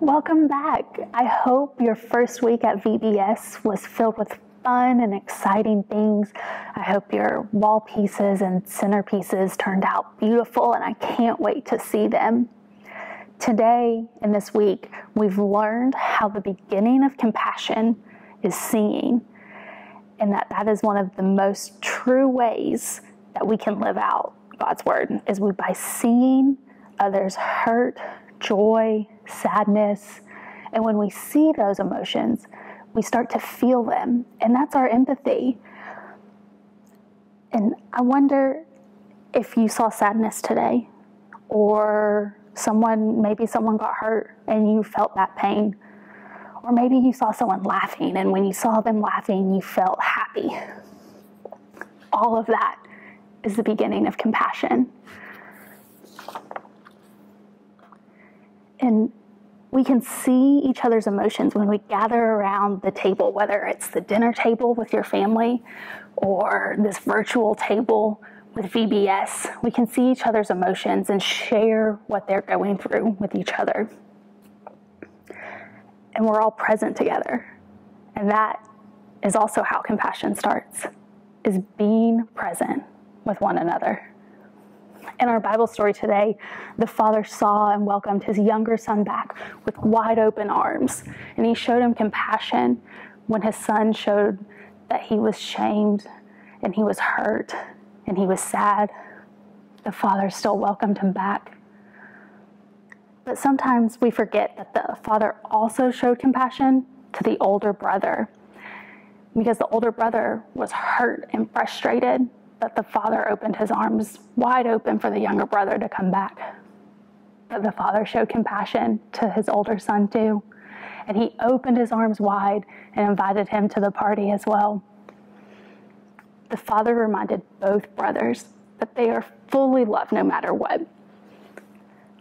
Welcome back. I hope your first week at VBS was filled with fun and exciting things. I hope your wall pieces and centerpieces turned out beautiful, and I can't wait to see them. Today in this week, we've learned how the beginning of compassion is seeing, and that that is one of the most true ways that we can live out God's word is we by seeing others hurt, joy, sadness, and when we see those emotions, we start to feel them, and that's our empathy. And I wonder if you saw sadness today, or someone, maybe someone got hurt and you felt that pain. Or maybe you saw someone laughing, and when you saw them laughing, you felt happy. All of that is the beginning of compassion. And we can see each other's emotions when we gather around the table, whether it's the dinner table with your family or this virtual table with VBS. We can see each other's emotions and share what they're going through with each other. And we're all present together. And that is also how compassion starts, is being present with one another. In our Bible story today, the father saw and welcomed his younger son back with wide open arms, and he showed him compassion when his son showed that he was shamed and he was hurt and he was sad. The father still welcomed him back. But sometimes we forget that the father also showed compassion to the older brother because the older brother was hurt and frustrated that the father opened his arms wide open for the younger brother to come back. But the father showed compassion to his older son too, and he opened his arms wide and invited him to the party as well. The father reminded both brothers that they are fully loved no matter what.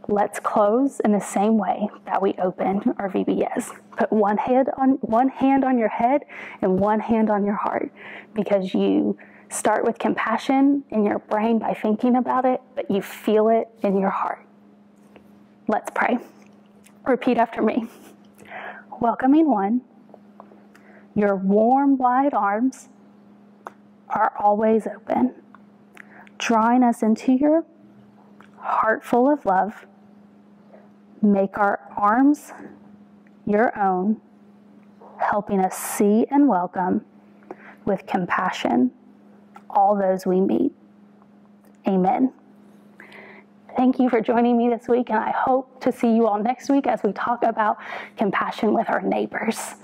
Let's close in the same way that we opened our VBS. Put one hand on one hand on your head and one hand on your heart because you Start with compassion in your brain by thinking about it, but you feel it in your heart. Let's pray. Repeat after me. Welcoming one, your warm, wide arms are always open, drawing us into your heart full of love. Make our arms your own, helping us see and welcome with compassion all those we meet. Amen. Thank you for joining me this week, and I hope to see you all next week as we talk about compassion with our neighbors.